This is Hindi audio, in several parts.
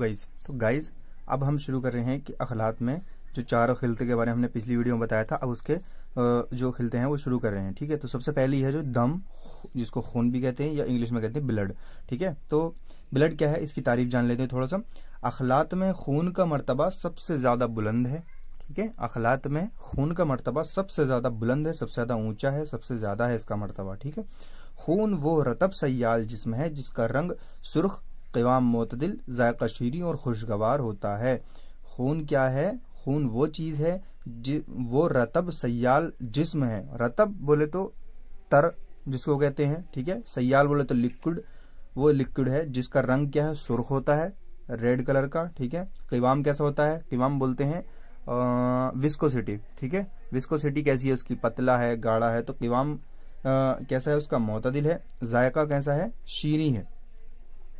गाइज़ तो गाइज़ अब हम शुरू कर रहे हैं कि अखलात में जो चार खिलते के बारे में हमने पिछली वीडियो में बताया था, अब उसके जो खिलते हैं वो शुरू कर रहे हैं, ठीक है? तो सबसे पहली है जो दम, जिसको खून भी कहते हैं या इंग्लिश में कहते हैं ब्लड ठीक है? तो ब्लड क्या है? इसकी तारीफ़ जान लेते हैं थोड़ा सा अखलात में खून का मरतबा सबसे ज़्यादा बुलंद है, ठीक है? अखलात में खून का मरतबा सबसे ज़्यादा बुलंद है, सबसे ज़्यादा ऊँचा है, सबसे ज़्यादा है इसका मरतबा, ठीक है? खून वो रतब सयाल जिसम है जिसका रंग सुर्ख क़वाम मतदिल जायका शीरी और खुशगवार होता है। खून क्या है? खून वो चीज़ है वो रतब सयाल जिस्म है। रतब बोले तो तर, जिसको कहते हैं, ठीक है? सयाल बोले तो लिक्विड, वो लिक्विड है, जिसका रंग क्या है? सुर्ख होता है, रेड कलर का, ठीक है? किवाम कैसा होता है? क़वाम बोलते हैं विस्कोसिटी ठीक है? विस्कोसिटी कैसी है उसकी? पतला है, गाढ़ा है तो किवाम कैसा है उसका? मोतदिल है। जायका कैसा है? शीरी है।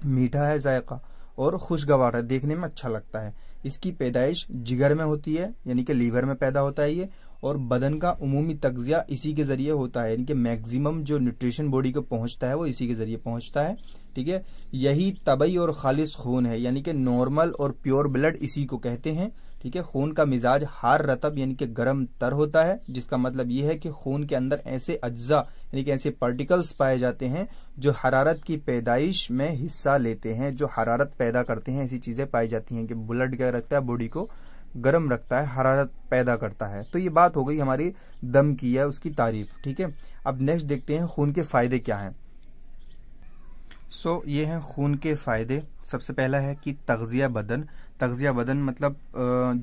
मीठा है जायका और खुशगवार है, देखने में अच्छा लगता है। इसकी पैदाइश जिगर में होती है, यानी कि लीवर में पैदा होता है ये, और बदन का उमूमी तगजिया इसी के ज़रिए होता है, यानी कि मैक्सिमम जो न्यूट्रिशन बॉडी को पहुँचता है, वो इसी के ज़रिए पहुँचता है, ठीक है? यही तबई और खालिश खून है, यानी कि नॉर्मल और प्योर ब्लड इसी को कहते हैं। ठीक है? खून का मिजाज हार रतब यानी कि गर्म तर होता है, जिसका मतलब यह है कि खून के अंदर ऐसे अज्जा यानी कि ऐसे पार्टिकल्स पाए जाते हैं जो हरारत की पैदाइश में हिस्सा लेते हैं, जो हरारत पैदा करते हैं, ऐसी चीज़ें पाई जाती हैं कि ब्लड क्या रखता है बॉडी को गर्म रखता है, हरारत पैदा करता है। तो ये बात हो गई हमारी दम की है उसकी तारीफ़, ठीक है? अब नेक्स्ट देखते हैं खून के फ़ायदे क्या हैं। सो so, ये हैं खून के फ़ायदे। सबसे पहला है कि तगजिया बदन। तगजिया बदन मतलब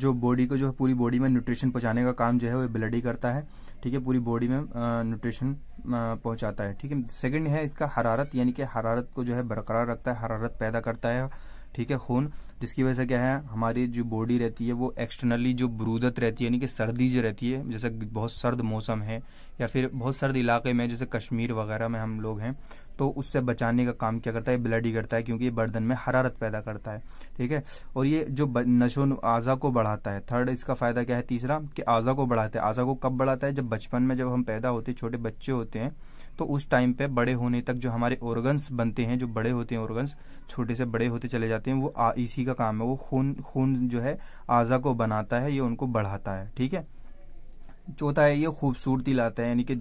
जो बॉडी को जो पूरी बॉडी में न्यूट्रिशन पहुँचाने का काम जो है वो ब्लड ही करता है। ठीक है? पूरी बॉडी में न्यूट्रिशन पहुंचाता है। ठीक है? सेकंड है इसका हरारत यानी कि हरारत को जो है बरकरार रखता है हरारत पैदा करता है। ठीक है? खून। जिसकी वजह से क्या है, हमारी जो बॉडी रहती है, वो एक्सटर्नली जो ब्रूदत रहती है, यानी कि सर्दी जो रहती है, जैसे बहुत सर्द मौसम है, या फिर बहुत सर्द इलाके में, जैसे कश्मीर वगैरह में हम लोग हैं तो उससे बचाने का काम क्या करता है ब्लड ही करता है, क्योंकि ये बर्दन में हरारत पैदा करता है, ठीक है? और ये जो नशो आज़ा को बढ़ाता है थर्ड इसका फ़ायदा क्या है, तीसरा, कि आज़ा को बढ़ाता है। आज़ा को कब बढ़ाता है, जब बचपन में जब हम पैदा होते हैं छोटे बच्चे होते हैं तो उस टाइम पे बड़े होने तक जो हमारे ऑर्गन्स बनते हैं, जो बड़े होते हैं ऑर्गन्स छोटे से बड़े होते चले जाते हैं, वो इसी का काम है, वो खून खून जो है, आज़ा को बनाता है, ये उनको बढ़ाता है, ठीक है? चौथा है, ये खूबसूरती लाता है, यानी कि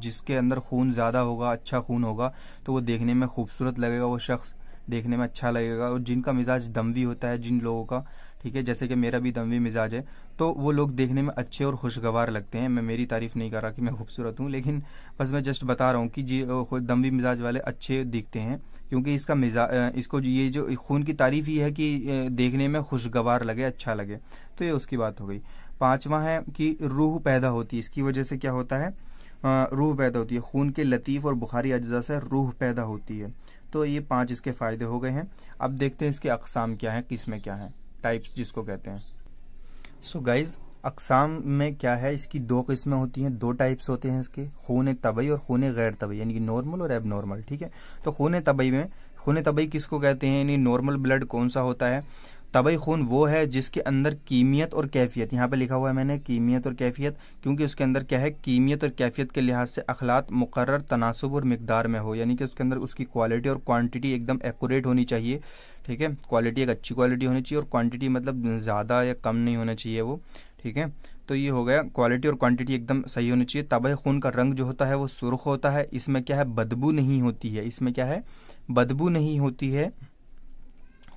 जिसके अंदर खून ज़्यादा होगा अच्छा खून होगा तो वो देखने में खूबसूरत लगेगा, वो शख्स देखने में अच्छा लगेगा, और जिनका मिजाज दमवी होता है, जिन लोगों का ठीक है, जैसे कि मेरा भी दमवी मिजाज है तो वो लोग देखने में अच्छे और खुशगवार लगते हैं। मैं, मेरी तारीफ़ नहीं कर रहा कि मैं खूबसूरत हूँ, लेकिन बस मैं जस्ट बता रहा हूँ कि जी दमवी मिजाज वाले अच्छे दिखते हैं, क्योंकि इसका मिजाज इसको ये जो खून की तारीफ़ ही है कि देखने में खुशगवार लगे अच्छा लगे। तो ये उसकी बात हो गई। पांचवा है कि रूह पैदा होती है। इसकी वजह से क्या होता है? रूह पैदा होती है। खून के लतीफ और बुखारी अज्जा से रूह पैदा होती है। तो ये पाँच इसके फ़ायदे हो गए हैं। अब देखते हैं इसके अकसाम क्या है, किसमें क्या है। टाइप्स जिसको कहते हैं। सो so गाइज़ अकसाम में क्या है? इसकी दो किस्में होती हैं, दो टाइप्स होते हैं इसके खून तबई और खून गैर तबई यानी कि नॉर्मल और एब नॉर्मल ठीक है? तो खून तबई में खून तबई किसको कहते हैं? यानी नॉर्मल ब्लड कौन सा होता है? तबई खून वो है जिसके अंदर कीमियत और कैफियत, यहाँ पे लिखा हुआ है मैंने, कीमियत और कैफियत, क्योंकि उसके अंदर क्या है? कीमियत और कैफियत के लिहाज से अखलात मुकर तनासब और मकदार में हो, यानी कि उसके अंदर उसकी क्वालिटी और क्वान्टिटी एकदम एक्यूरेट होनी चाहिए। ठीक है? क्वालिटी एक अच्छी क्वालिटी होनी चाहिए और क्वांटिटी मतलब ज़्यादा या कम नहीं होना चाहिए वो, ठीक है? तो ये हो गया क्वालिटी और क्वांटिटी एकदम सही होनी चाहिए। तब खून का रंग जो होता है वो सुर्ख होता है, इसमें क्या है? बदबू नहीं होती है। इसमें क्या है? बदबू नहीं होती है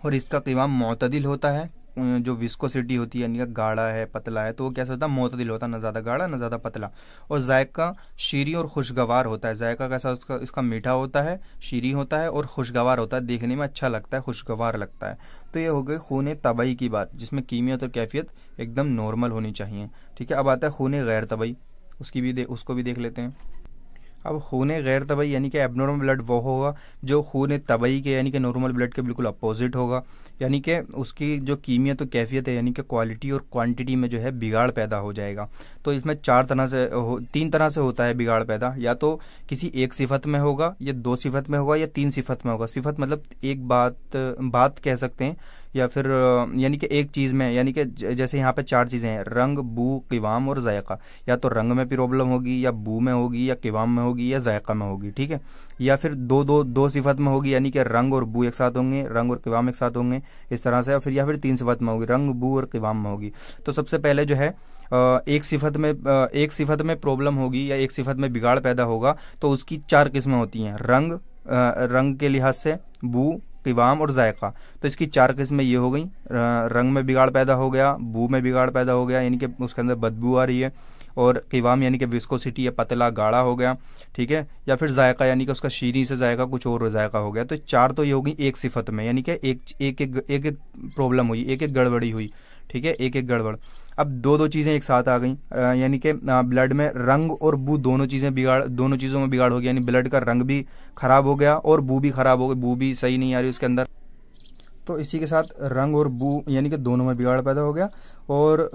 और इसका कीमाम मतदिल होता है। जो विस्कोसिटी होती है, यानी गाढ़ा है, पतला है तो वो कैसा होता है? मोतदिल होता है, ना ज़्यादा गाढ़ा, ना ज़्यादा पतला। और जायका शीरी और खुशगवार होता है। जायका कैसा उसका, इसका मीठा होता है, शीरी होता है और खुशगवार होता है। देखने में अच्छा लगता है, खुशगवार लगता है। तो ये हो गई खून तबई की बात, जिसमें कीमियत और कैफियत एकदम नॉर्मल होनी चाहिए। ठीक है, अब आता है खून गैर तबई उसकी भी उसको भी देख लेते हैं। अब खून गैर तबई यानी कि एबनॉर्मल ब्लड वो होगा, जो खून तबई के, यानी कि नॉर्मल ब्लड के बिल्कुल अपोजिट होगा। यानी कि उसकी जो कीमियत और कैफियत है, यानी कि क्वालिटी और क्वांटिटी में जो है बिगाड़ पैदा हो जाएगा। तो इसमें चार तरह से तीन तरह से होता है बिगाड़ पैदा। या तो किसी एक सिफत में होगा, या दो सिफत में होगा, या तीन सिफत में होगा। सिफत मतलब एक बात बात कह सकते हैं, या फिर, यानी कि एक चीज़ में, यानी कि जैसे यहाँ पे चार चीज़ें हैं, रंग, बू, किवाम और जायका। या तो रंग में प्रॉब्लम होगी, या बू में होगी, या किवाम में होगी, या जायका में होगी, ठीक है? या फिर दो दो दो सिफत में होगी, यानी कि रंग और बू एक साथ होंगे, रंग और किवाम एक साथ होंगे। इस तरह से फिर या फिर तीन सिफत में होगी, रंग, बू और किवाम में होगी। तो सबसे पहले जो है एक सिफत में एक सिफत में प्रॉब्लम होगी या एक सिफत में बिगाड़ पैदा होगा तो उसकी चार किस्में होती हैं, रंग रंग के लिहाज से, बू, किवाम और जायका। तो इसकी चार किस्में ये हो गई रंग में बिगाड़ पैदा हो गया, बू में बिगाड़ पैदा हो गया, यानी कि उसके अंदर बदबू आ रही है। और किवाम यानी कि विस्कोसिटी या पतला, गाढ़ा हो गया, ठीक है? या फिर जायका यानी कि उसका शीरी से जायका, कुछ और जायका हो गया। तो चार तो ये हो गई एक सिफत में, यानी कि एक एक एक एक एक प्रॉब्लम हुई, एक एक गड़बड़ी हुई, ठीक है? एक एक गड़बड़। अब दो दो चीज़ें एक साथ आ गई यानी कि ब्लड में रंग और बू दोनों चीज़ें बिगाड़, दोनों चीज़ों में बिगाड़ हो गया, यानी ब्लड का रंग भी खराब हो गया और बू भी खराब हो गई बू भी सही नहीं आ रही उसके अंदर। तो इसी के साथ रंग और बू यानी कि दोनों में बिगाड़ पैदा हो गया और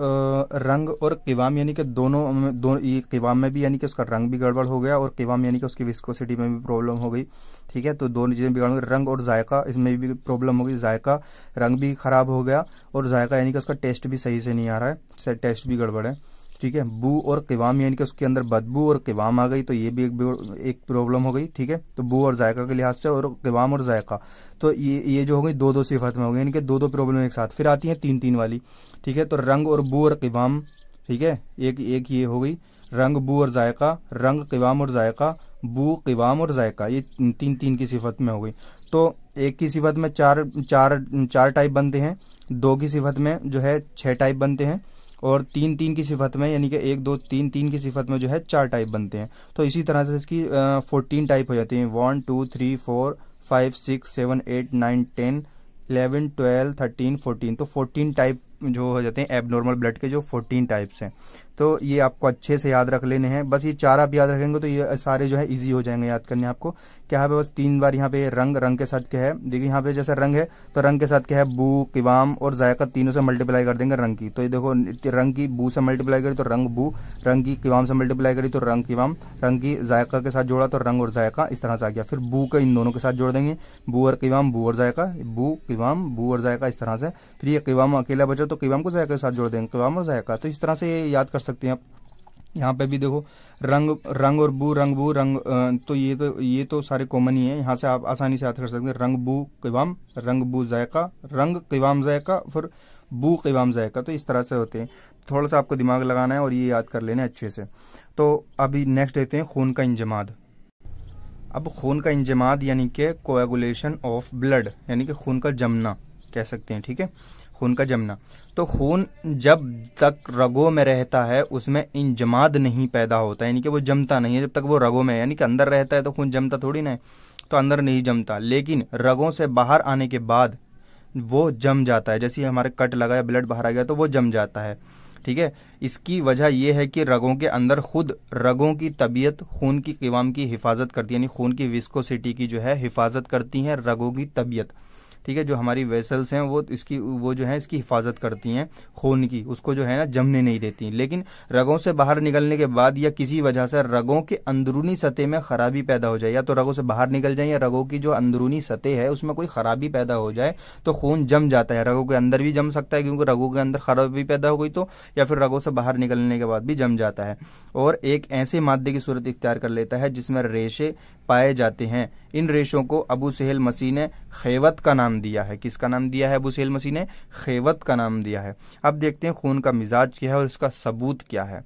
रंग और किवाम यानी कि दोनों दो, ये किवाम में भी यानी कि उसका रंग भी गड़बड़ हो गया और किवाम यानी कि उसकी विस्कोसिटी में भी प्रॉब्लम हो गई। ठीक है? तो दोनों चीज़ें बिगाड़ गई। रंग और जायका इसमें भी प्रॉब्लम हो गई। जायका रंग भी खराब हो गया और जायका यानी कि उसका टेस्ट भी सही से नहीं आ रहा है। टेस्ट भी गड़बड़ है। ठीक है, बू और किवाम, यानी कि उसके अंदर बदबू और किवाम आ गई तो ये भी एक एक प्रॉब्लम हो गई, ठीक है? तो बू और जायका के लिहाज से और किवाम और जायका। तो ये ये जो हो गई दो दो सिफत में हो गई, यानी कि दो दो प्रॉब्लम एक साथ। फिर आती हैं तीन तीन वाली, ठीक है? तो रंग और बू और किवाम, ठीक है? एक एक ये हो गई, रंग बू और जायका, रंग किवाम और जायका, बू, किवाम और जायका, ये तीन तीन की सिफत में हो गई। तो एक की सिफत में चार चार चार टाइप बनते हैं, दो की सिफत में जो है छः टाइप बनते हैं और तीन तीन की सिफत में, यानी कि एक, दो, तीन तीन की सिफत में जो है, चार टाइप बनते हैं। तो इसी तरह से इसकी फोर्टीन टाइप हो जाती हैं। One two three four five six seven eight nine ten eleven twelve thirteen fourteen तो फोर्टीन टाइप जो हो जाते हैं एबनॉर्मल ब्लड के जो फोर्टीन टाइप्स हैं। तो ये आपको अच्छे से याद रख लेने हैं। बस ये चार आप याद रखेंगे तो ये सारे जो है इजी हो जाएँगे याद करने आपको। क्या है, बस तीन बार यहाँ पे रंग रंग के साथ क्या है? देखिए यहाँ पे जैसे रंग है तो रंग के साथ क्या है? बू, किवाम और जायका तीनों से मल्टीप्लाई कर देंगे रंग की। तो ये देखो, रंग की बू से मल्टीप्लाई करी तो रंग बू, रंग की किवाम से मल्टीप्लाई करी तो रंग किवाम, रंग की जायका के साथ जोड़ा तो रंग और जायका, इस तरह से आ गया। फिर बू का इन दोनों के साथ जोड़ देंगे। बू और किवाम, बू और जायका, बू, किवाम, बू और जायका, इस तरह से। फिर ये किवाम अकेला बचा तो किवाम को जायका के साथ जोड़ देंगे, किवाम और जायका। तो इस तरह से ये याद कर सकते हैं आप। यहाँ पे भी देखो, रंग रंग और बू, रंग बू, रंग तो ये तो ये तो सारे कॉमन ही है। यहाँ से आप आसानी से याद कर सकते हैं, रंग बू, किवाम, रंग बू, जायका, रंग, किवाम, जायका, फिर बू, किवाम, जायका तो इस तरह से होते हैं। थोड़ा सा आपको दिमाग लगाना है और ये याद कर लेना अच्छे से। तो अभी नेक्स्ट देते हैं, खून का इंजमाद। अब खून का इंजमाद यानी कि कोएगुलेशन ऑफ़ ब्लड यानी कि खून का जमना, कह सकते हैं, ठीक है? खून का जमना। तो खून जब तक रगों में रहता है, उसमें इंजमाद नहीं पैदा होता, यानी कि वो जमता नहीं है। जब तक वो रगों में यानी कि अंदर रहता है तो खून जमता थोड़ी ना है तो अंदर नहीं जमता। लेकिन रगों से बाहर आने के बाद वो जम जाता है। जैसे हमारे कट लगाया ब्लड बाहर आ गया तो वो जम जाता है। ठीक है? इसकी वजह यह है कि रगों के अंदर खुद रगों की तबीयत खून की किवाम की हिफाजत करती है, यानी खून की विस्कोसिटी की जो है हिफाजत करती है रगों की तबीयत। ठीक है, जो हमारी वेसल्स हैं, वो इसकी, वो जो है, इसकी हिफाजत करती हैं खून की, उसको जो है ना जमने नहीं देती। लेकिन रगों से बाहर निकलने के बाद या किसी वजह से रगों के अंदरूनी सतह में खराबी पैदा हो जाए, या तो रगों से बाहर निकल जाए, या रगों की जो अंदरूनी सतह है, उसमें कोई खराबी पैदा हो जाए तो खून जम जाता है। रगों के अंदर भी जम सकता है, क्योंकि रगों के अंदर खराबी पैदा हो गई तो या फिर रगों से बाहर निकलने के बाद भी जम जाता है। और एक ऐसे मादे की सूरत इख्तियार कर लेता है, जिसमें रेशे पाए जाते हैं। इन रेशों को अबू सहेल मसीह ने खेवत का नाम दिया है। किसका नाम दिया है अबू सहेल मसीह ने? खेवत का नाम दिया है। अब देखते हैं खून का मिजाज क्या है और इसका सबूत क्या है।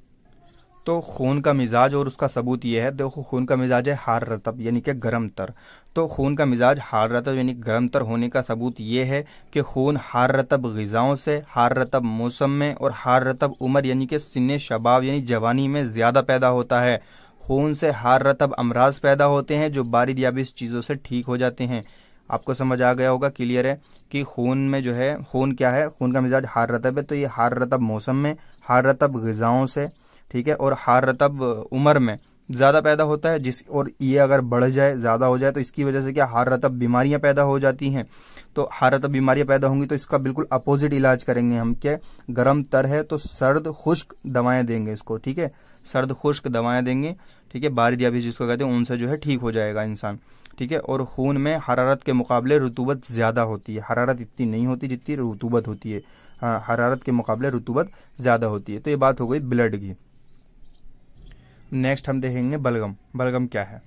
तो खून का मिजाज और उसका सबूत यह है, देखो खून का मिजाज है हार रतब, यानी कि गर्म तर। तो खून का मिजाज हार रतब, यानी गर्म तर होने का सबूत ये है कि खून हार रतब गज़ाओं से, हार रतब मौसम में और हार रतब उम्र, यानी कि सिन शबाब, यानी जवानी में ज़्यादा पैदा होता है। खून से हार रतब अमराज पैदा होते हैं, जो बारिद याबिस चीज़ों से ठीक हो जाते हैं। आपको समझ आ गया होगा, क्लियर है, कि खून में जो है, खून क्या है? खून का मिजाज हार रतब है तो ये हार रतब मौसम में, हार रतब गज़ाओं से, ठीक है? और हार रतब उम्र में ज़्यादा पैदा होता है, जिस, और ये अगर बढ़ जाए, ज़्यादा हो जाए तो इसकी वजह से क्या हारतब बीमारियाँ पैदा हो जाती हैं। तो हारतब बीमारियाँ पैदा होंगी तो इसका बिल्कुल अपोजिट इलाज करेंगे हम। क्या गर्म तर है तो सर्द खुश्क दवाएँ देंगे इसको, ठीक है? सर्द खुश्क दवाएँ देंगे, ठीक है? बारिद या भी जिसको कहते हैं उनसे जो है ठीक हो जाएगा इंसान, ठीक है? और खून में हरारत के मुकाबले रतूबत ज़्यादा होती है। हरारत इतनी नहीं होती जितनी रतूबत होती है। हाँ हरारत के मुकाबले रतूबत ज़्यादा होती है। तो ये बात हो गई ब्लड की। नेक्स्ट हम देखेंगे बलगम। बलगम क्या है?